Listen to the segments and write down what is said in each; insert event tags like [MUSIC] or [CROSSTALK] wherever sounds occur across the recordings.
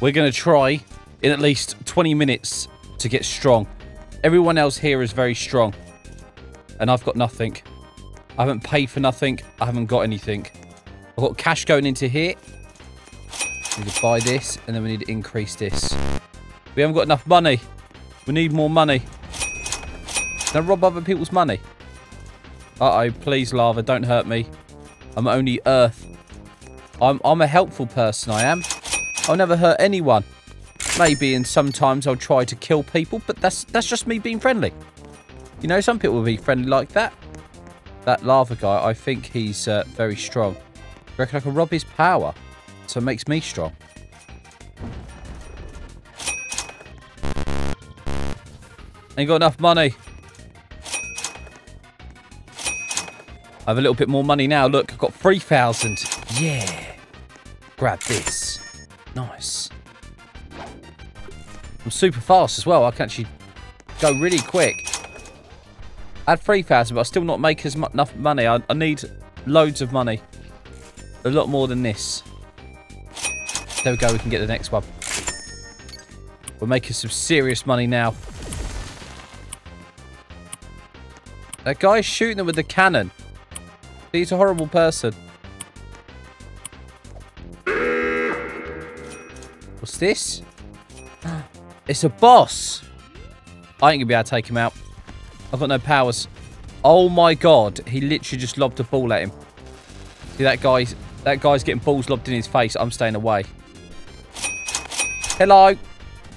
We're going to try in at least 20 minutes to get strong. Everyone else here is very strong. And I've got nothing. I haven't paid for nothing. I haven't got anything. I've got cash going into here. We need to buy this, and then we need to increase this. We haven't got enough money. We need more money. I rob other people's money? Uh-oh, please, lava, don't hurt me. I'm only Earth. I'm, I'm a helpful person, I am. I'll never hurt anyone. Maybe, and sometimes I'll try to kill people, but that's that's just me being friendly. You know, some people will be friendly like that. That lava guy, I think he's uh, very strong. I reckon I can rob his power, so it makes me strong. Ain't got enough money. I have a little bit more money now. Look, I've got 3,000. Yeah. Grab this. Nice. I'm super fast as well. I can actually go really quick. I had 3,000, but I still not make as much enough money. I, I need loads of money. A lot more than this. There we go. We can get the next one. We're making some serious money now. That guy's shooting them with the cannon. He's a horrible person. What's this? [GASPS] It's a boss. I ain't gonna be able to take him out. I've got no powers. Oh my god, he literally just lobbed a ball at him. See that guy's that guy's getting balls lobbed in his face. I'm staying away. Hello.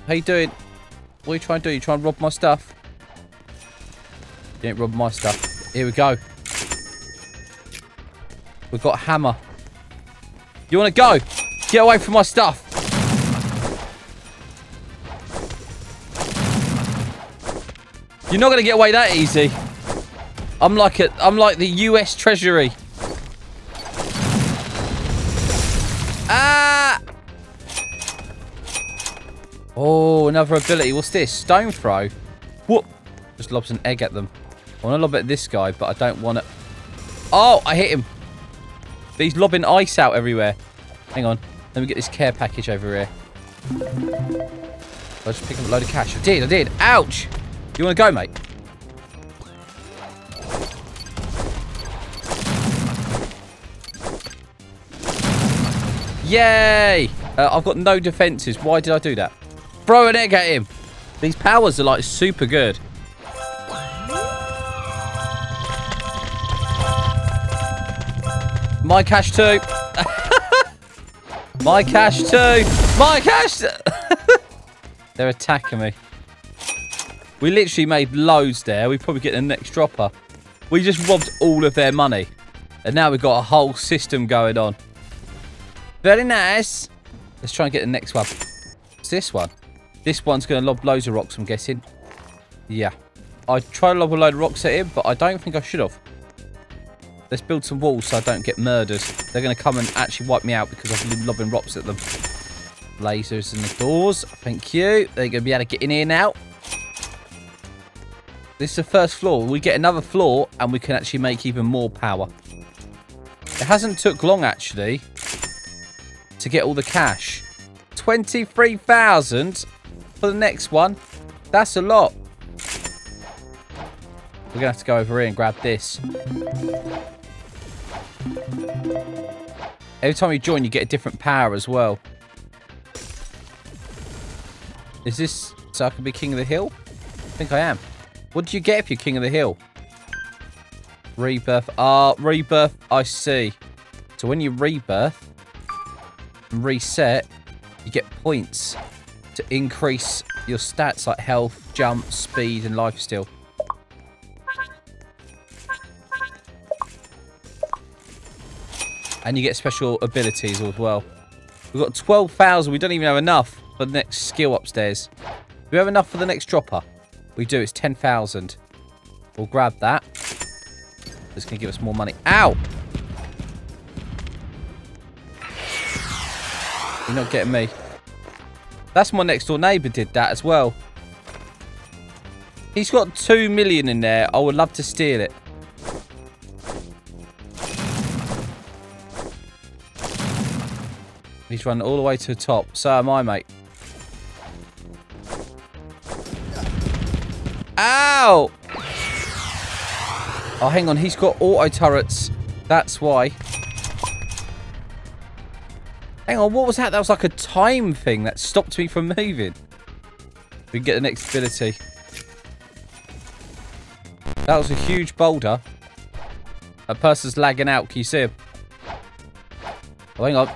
How you doing? What are you trying to do? You trying to rob my stuff? You ain't rob my stuff. Here we go. We've got hammer. You want to go? Get away from my stuff. You're not going to get away that easy. I'm like a, I'm like the U.S. Treasury. Ah! Oh, another ability. What's this? Stone throw. Whoop! Just lobs an egg at them. I want to lob at this guy, but I don't want it. Oh, I hit him. He's lobbing ice out everywhere. Hang on. Let me get this care package over here. I just pick up a load of cash. I did, I did. Ouch! You want to go, mate? Yay! Uh, I've got no defences. Why did I do that? Throw an egg at him. These powers are like super good. My cash too. [LAUGHS] My cash too. My cash. [LAUGHS] They're attacking me. We literally made loads there. We probably get the next dropper. We just robbed all of their money. And now we've got a whole system going on. Very nice. Let's try and get the next one. It's this one. This one's going to lob loads of rocks, I'm guessing. Yeah. I tried to lob a load of rocks at him, but I don't think I should have. Let's build some walls so I don't get murdered. They're going to come and actually wipe me out because I've been lobbing rocks at them. Lasers in the doors. Thank you. They're going to be able to get in here now. This is the first floor. We get another floor and we can actually make even more power. It hasn't took long, actually, to get all the cash. 23,000 for the next one. That's a lot. We're going to have to go over here and grab this. Every time you join, you get a different power as well. Is this so I can be king of the hill? I think I am. What do you get if you're king of the hill? Rebirth. Ah, rebirth. I see. So when you rebirth and reset, you get points to increase your stats like health, jump, speed, and lifesteal. And you get special abilities as well. We've got 12,000. We don't even have enough for the next skill upstairs. Do we have enough for the next dropper? We do. It's 10,000. We'll grab that. It's going to give us more money. Ow! You're not getting me. That's my next door neighbour did that as well. He's got 2 million in there. I would love to steal it. He's He's running all the way to the top. So am I, mate. Ow! Oh, hang on. He's got auto turrets. That's why. Hang on. What was that? That was like a time thing that stopped me from moving. We can get the next ability. That was a huge boulder. A person's lagging out. Can you see him? Oh, hang on.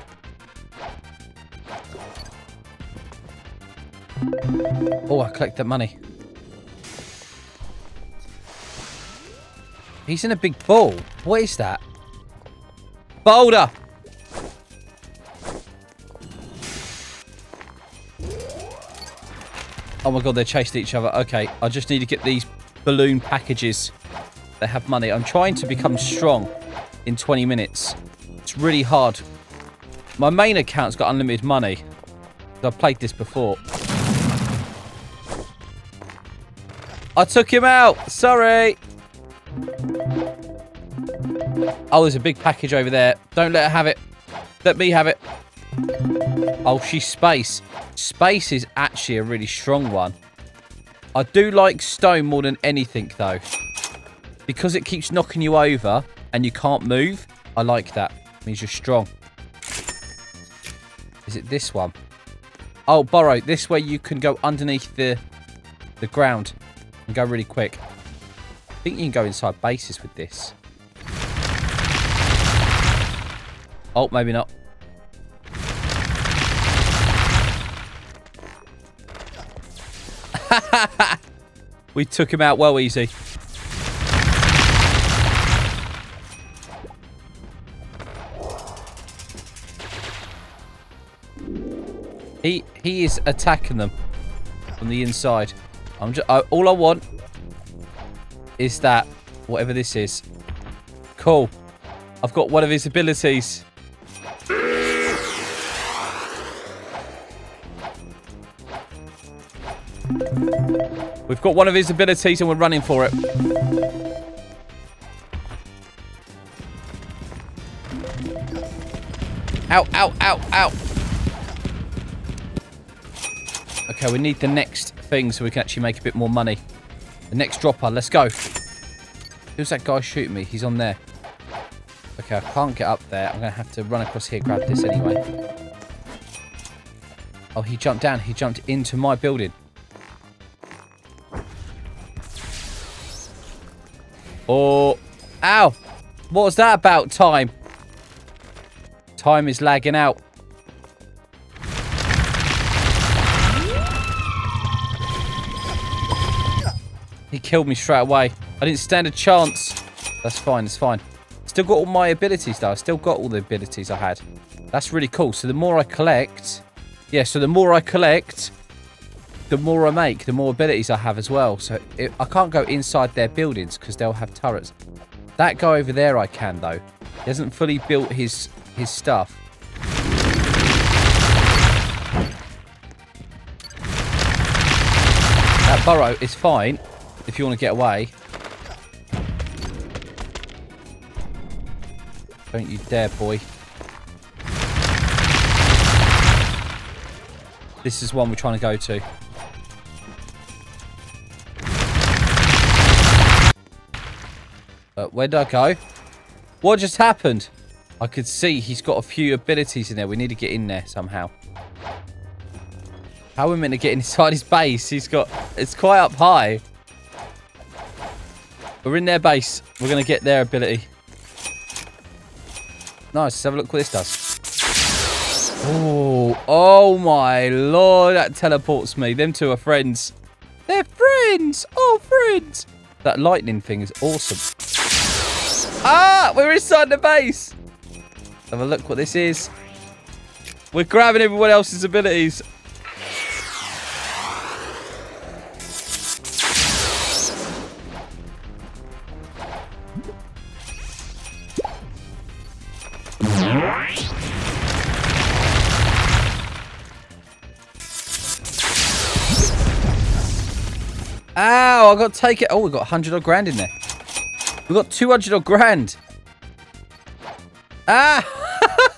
Oh, I collected that money. He's in a big ball. What is that? Boulder! Oh my god, they chased each other. Okay, I just need to get these balloon packages. They have money. I'm trying to become strong in 20 minutes. It's really hard. My main account's got unlimited money. I've played this before. I took him out. Sorry. Oh, there's a big package over there. Don't let her have it. Let me have it. Oh, she's space. Space is actually a really strong one. I do like stone more than anything, though. Because it keeps knocking you over and you can't move, I like that. It means you're strong. Is it this one? Oh, Burrow. This way you can go underneath the the ground and go really quick. I think you can go inside bases with this. Oh, maybe not. [LAUGHS] we took him out well easy. He he is attacking them from the inside. I'm just uh, all I want is that whatever this is. Cool. I've got one of his abilities. Got one of his abilities and we're running for it. Ow, ow, ow, ow. Okay, we need the next thing so we can actually make a bit more money. The next dropper, let's go. Who's that guy shooting me? He's on there. Okay, I can't get up there. I'm going to have to run across here, grab this anyway. Oh, he jumped down. He jumped into my building. Oh, ow. What was that about, time? Time is lagging out. He killed me straight away. I didn't stand a chance. That's fine, that's fine. Still got all my abilities, though. I still got all the abilities I had. That's really cool. So the more I collect... Yeah, so the more I collect, the more I make, the more abilities I have as well. So it, I can't go inside their buildings because they'll have turrets. That guy over there I can, though. He hasn't fully built his, his stuff. That burrow is fine if you want to get away. Don't you dare, boy. This is one we're trying to go to. Where did I go? What just happened? I could see he's got a few abilities in there. We need to get in there somehow. How are we meant to get inside his base? He's got... It's quite up high. We're in their base. We're going to get their ability. Nice. Let's have a look what this does. Oh, oh my lord. That teleports me. Them two are friends. They're friends. Oh, friends. That lightning thing is awesome. Ah, we're inside the base. Have a look what this is. We're grabbing everyone else's abilities. Ow, I got to take it. Oh, we got 100 odd grand in there. We got 200 odd grand. Ah!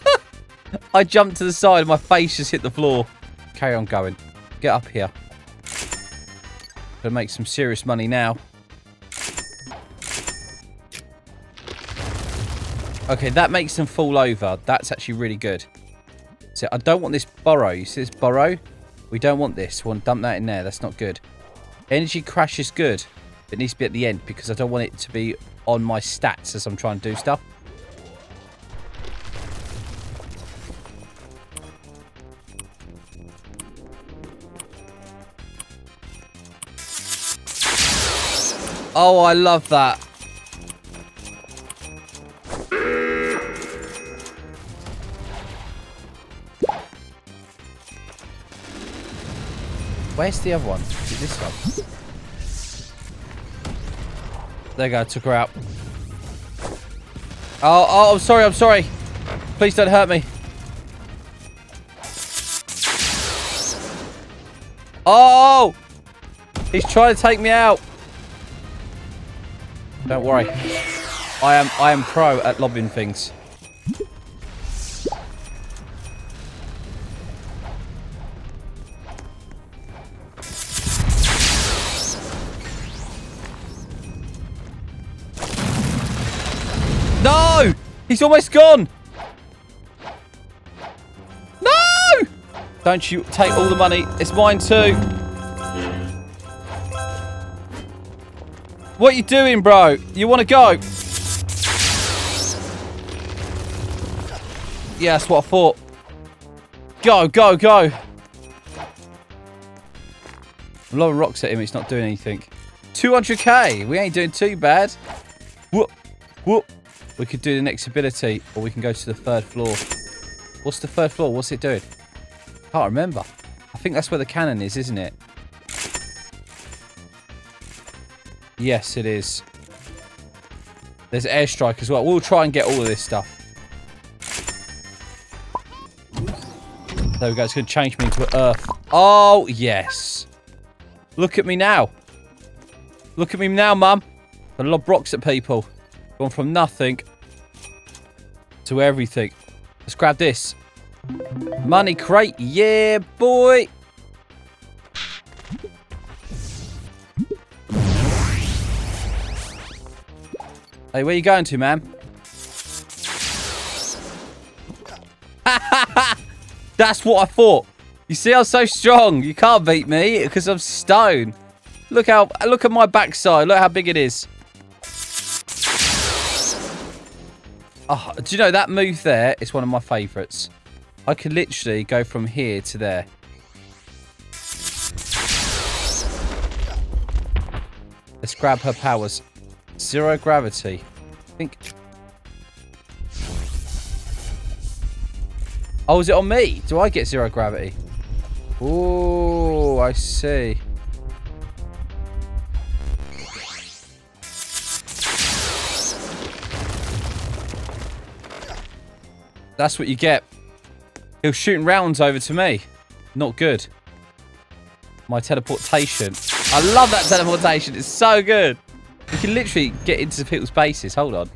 [LAUGHS] I jumped to the side and my face just hit the floor. Carry on going. Get up here. Gonna make some serious money now. Okay, that makes them fall over. That's actually really good. So I don't want this burrow. You see this burrow? We don't want this. We want to dump that in there. That's not good. Energy crash is good. It needs to be at the end because I don't want it to be on my stats as I'm trying to do stuff. Oh, I love that. Where's the other one? Is this one? There you go, took her out. Oh, oh, I'm sorry, I'm sorry. Please don't hurt me. Oh! He's trying to take me out. Don't worry. I am I am pro at lobbing things. He's almost gone! No! Don't you take all the money. It's mine too. What you doing, bro? You want to go? Yeah, that's what I thought. Go, go, go. A lot of rocks at him. It's not doing anything. 200k. We ain't doing too bad. Whoop, whoop. We could do the next ability, or we can go to the third floor. What's the third floor? What's it doing? Can't remember. I think that's where the cannon is, isn't it? Yes, it is. There's airstrike as well. We'll try and get all of this stuff. There we go. It's going to change me into Earth. Oh, yes. Look at me now. Look at me now, Mum. I lob rocks at people. Gone from nothing to everything. Let's grab this. Money crate. Yeah, boy. Hey, where you going to, man? [LAUGHS] That's what I thought. You see, I'm so strong. You can't beat me because I'm stone. Look how look at my backside. Look how big it is. Oh, do you know that move there is one of my favourites. I could literally go from here to there. Let's grab her powers. Zero gravity. I think... Oh, is it on me? Do I get zero gravity? Oh, I see. That's what you get. He was shooting rounds over to me. Not good. My teleportation. I love that teleportation. It's so good. We can literally get into people's bases. Hold on.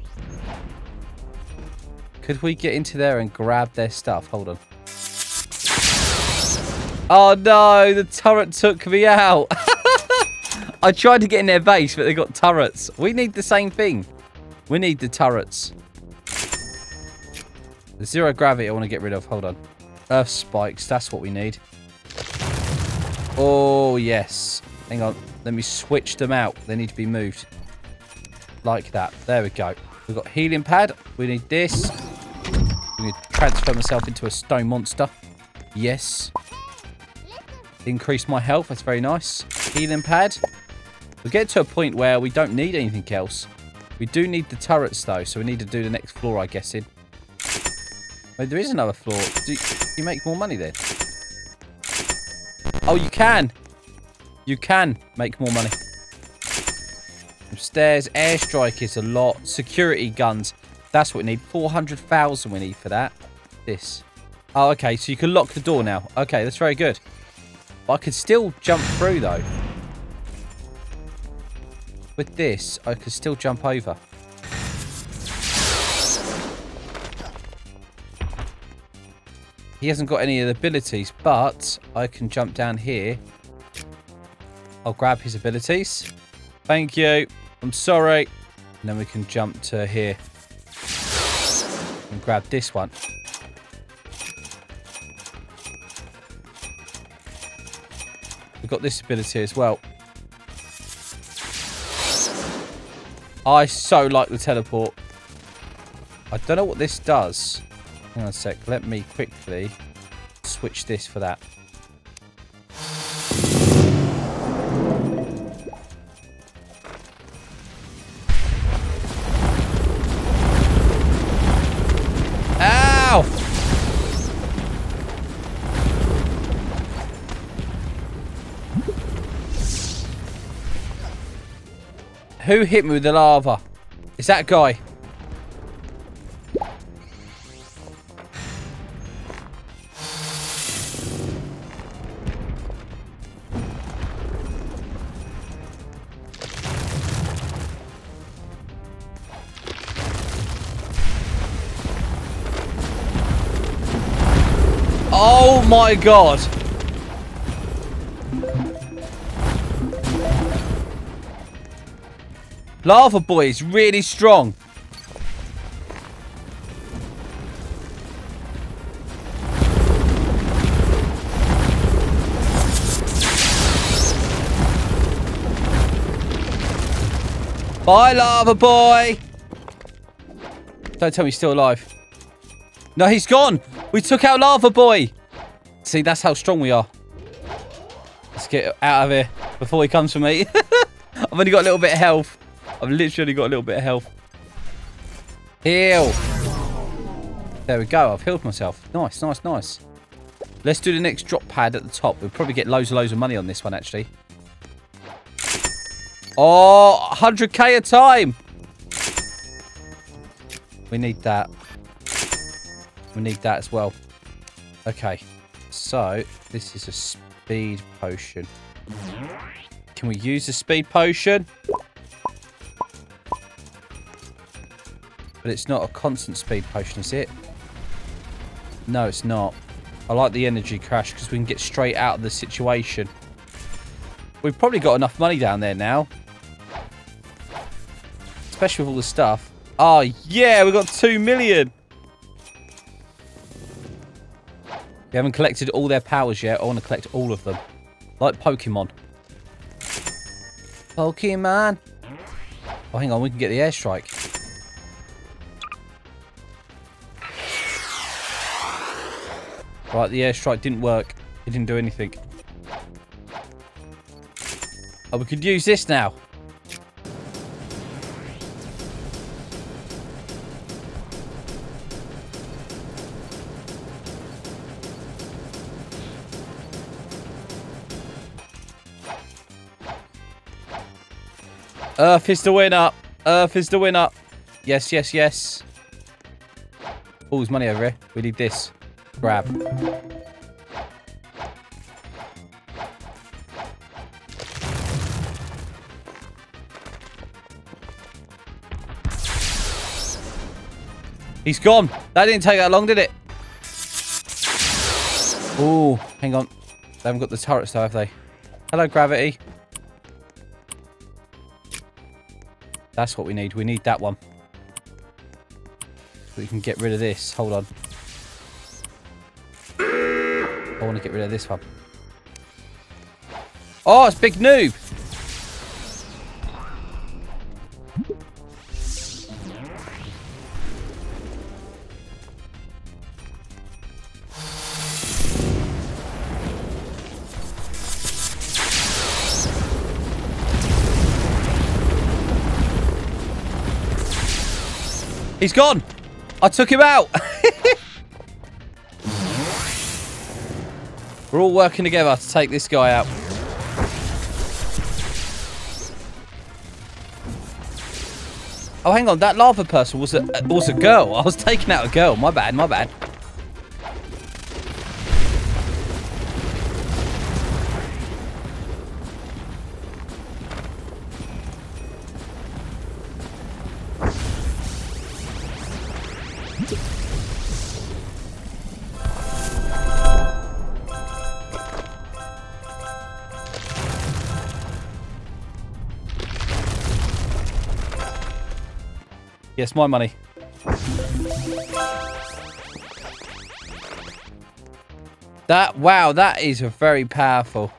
Could we get into there and grab their stuff? Hold on. Oh no, the turret took me out. [LAUGHS] I tried to get in their base, but they got turrets. We need the same thing. We need the turrets. The zero gravity I want to get rid of. Hold on. Earth spikes. That's what we need. Oh, yes. Hang on. Let me switch them out. They need to be moved. Like that. There we go. We've got healing pad. We need this. We need to transfer myself into a stone monster. Yes. Increase my health. That's very nice. Healing pad. We get to a point where we don't need anything else. We do need the turrets, though, so we need to do the next floor, I guess. In. Oh, there is another floor. Do you make more money then? Oh, you can. You can make more money. Stairs, airstrike is a lot. Security guns. That's what we need. 400,000 we need for that. This. Oh, okay. So you can lock the door now. Okay, that's very good. But I could still jump through, though. With this, I could still jump over. He hasn't got any of the abilities, but I can jump down here. I'll grab his abilities. Thank you. I'm sorry. And then we can jump to here. And grab this one. We've got this ability as well. I so like the teleport. I don't know what this does. Hang on a sec. Let me quickly switch this for that. Who hit me with the lava? Is that guy? My god. Lava Boy is really strong. Bye, Lava Boy. Don't tell me he's still alive. No, he's gone. We took out Lava Boy. See, that's how strong we are. Let's get out of here before he comes for me. [LAUGHS] I've only got a little bit of health. I've literally got a little bit of health. Heal. There we go. I've healed myself. Nice, nice, nice. Let's do the next drop pad at the top. We'll probably get loads and loads of money on this one, actually. Oh, 100k a time. We need that. We need that as well. Okay. So, this is a speed potion. Can we use the speed potion? But it's not a constant speed potion, is it? No, it's not. I like the energy crash because we can get straight out of the situation. We've probably got enough money down there now. Especially with all the stuff. Oh, yeah, we got two million. We haven't collected all their powers yet. I want to collect all of them. Like Pokemon. Pokemon. Oh, hang on. We can get the airstrike. Right, the airstrike didn't work. It didn't do anything. Oh, we could use this now. Earth is the winner. Earth is the winner. Yes, yes, yes. Oh, there's money over here. We need this. Grab. He's gone. That didn't take that long, did it? Oh, hang on. They haven't got the turrets though, have they? Hello, Gravity. That's what we need. We need that one. we can get rid of this. Hold on. I want to get rid of this one. Oh, it's Big Noob. He's gone. I took him out. [LAUGHS] We're all working together to take this guy out. Oh, hang on. That lava person was a was a girl. I was taking out a girl. My bad. My bad. Yes, my money. That, wow, that is very powerful.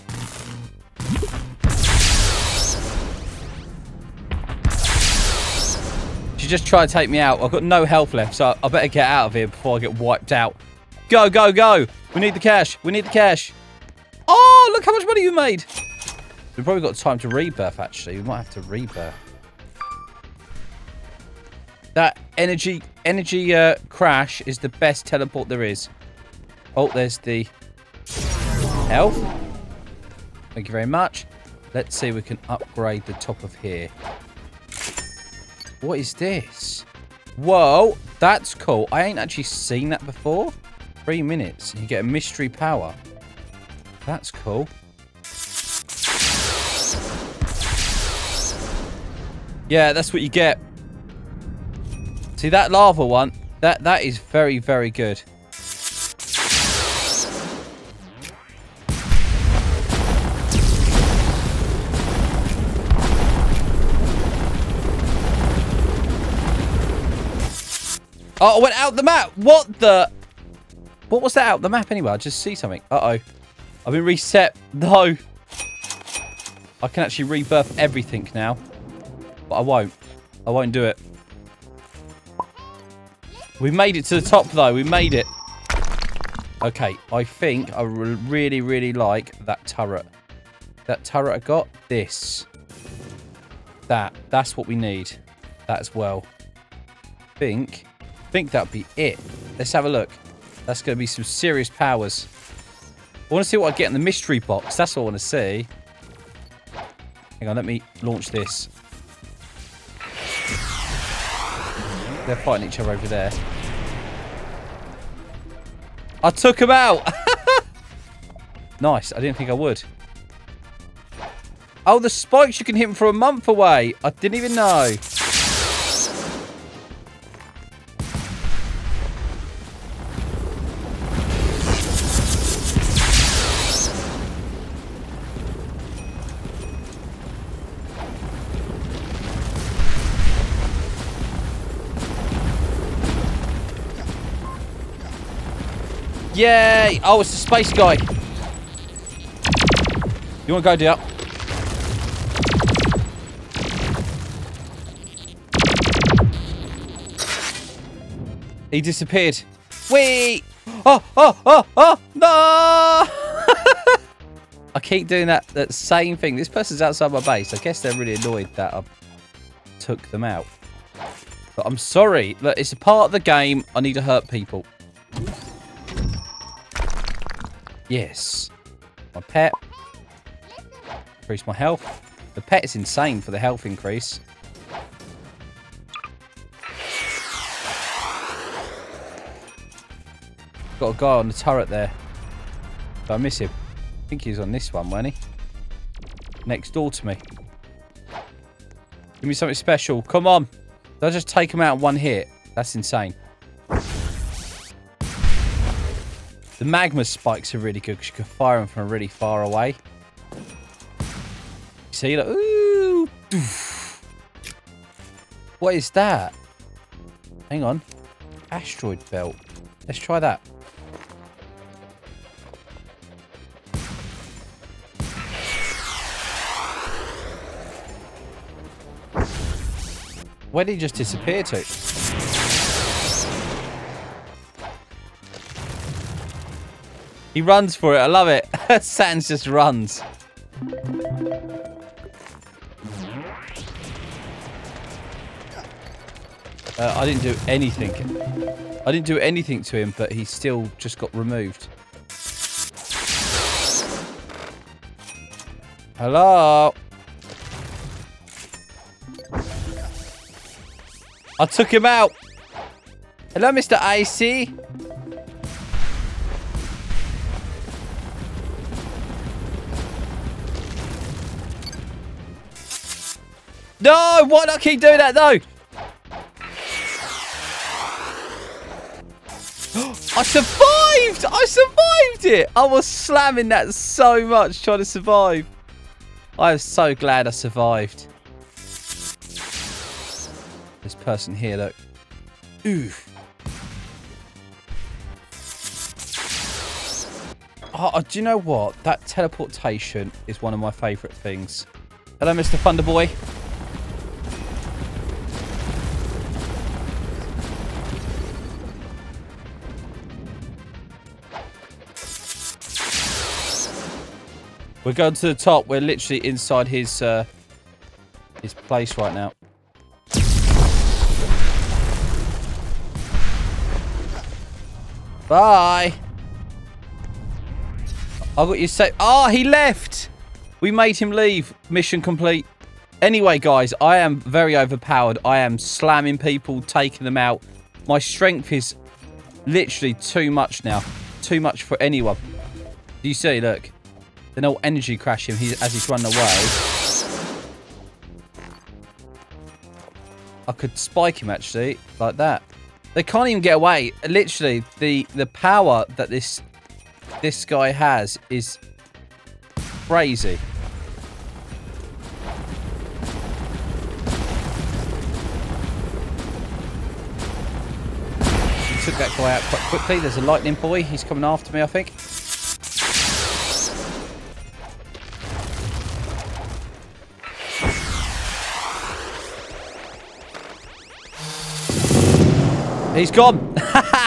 She just tried to take me out. I've got no health left, so I better get out of here before I get wiped out. Go, go, go. We need the cash. We need the cash. Oh, look how much money you made. We've probably got time to rebirth, actually. We might have to rebirth. That energy energy uh, crash is the best teleport there is. Oh, there's the health. Thank you very much. Let's see we can upgrade the top of here. What is this? Whoa, that's cool. I ain't actually seen that before. Three minutes. You get a mystery power. That's cool. Yeah, that's what you get. See that lava one? That that is very very good. Oh, I went out the map. What the? What was that out the map anyway? I just see something. Uh-oh. I've been reset. No. I can actually rebirth everything now. But I won't. I won't do it. We made it to the top, though. We made it. Okay, I think I really, really like that turret. That turret I got, this. That. That's what we need. That as well. think, think that'd be it. Let's have a look. That's going to be some serious powers. I want to see what I get in the mystery box. That's what I want to see. Hang on, let me launch this. They're fighting each other over there. I took him out! [LAUGHS] nice. I didn't think I would. Oh, the spikes you can hit them from a month away. I didn't even know. Yay! Oh, it's the space guy. You want to go, dear? He disappeared. Wait! Oh, oh, oh, oh, no! [LAUGHS] I keep doing that, that same thing. This person's outside my base. I guess they're really annoyed that I took them out. But I'm sorry. Look, it's a part of the game. I need to hurt people. Yes. My pet. Increase my health. The pet is insane for the health increase. Got a guy on the turret there. Did I miss him? I think he was on this one, wasn't he? Next door to me. Give me something special. Come on. Did I just take him out in one hit? That's insane. The magma spikes are really good because you can fire them from really far away. See, like, ooh, what is that? Hang on, asteroid belt. Let's try that. Where did he just disappear to? He runs for it. I love it. [LAUGHS] Sans just runs. Uh, I didn't do anything. I didn't do anything to him, but he still just got removed. Hello? I took him out. Hello, Mr. Icy. No! Why not keep doing that, though? [GASPS] I survived! I survived it! I was slamming that so much trying to survive. I am so glad I survived. this person here, look. Ooh. Ah, oh, ah, do you know what? That teleportation is one of my favourite things. Hello, Mr. Thunderboy. We're going to the top. We're literally inside his uh, his place right now. Bye. I got you safe. Oh, he left. We made him leave. Mission complete. Anyway, guys, I am very overpowered. I am slamming people, taking them out. My strength is literally too much now. Too much for anyone. Do you see? Look. Then I'll energy crash him as he's running away. I could spike him, actually, like that. They can't even get away. Literally, the, the power that this this guy has is crazy. He took that guy out quite quickly. There's a lightning boy. He's coming after me, I think. He's gone.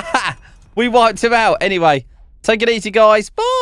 [LAUGHS] we wiped him out. Anyway, take it easy, guys. Bye.